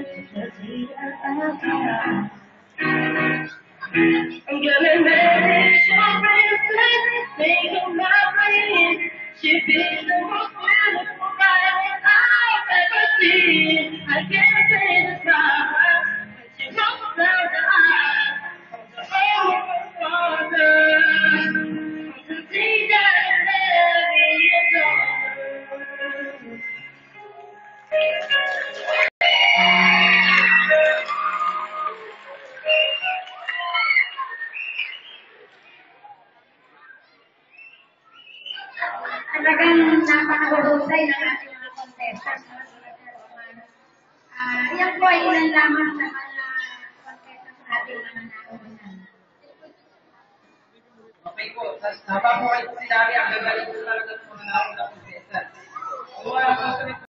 I'm gonna manage my She the most beautiful I've ever seen. I can't say this talagang napakahusay ng ating mga contestants. No? Uh, Iyan po ay ilan lamang sa mga contestants natin na nanaunan. Okay po. sa Habang po ay sinabi, ang gagaling po talaga ng mga nanaunan contestants. So, uh,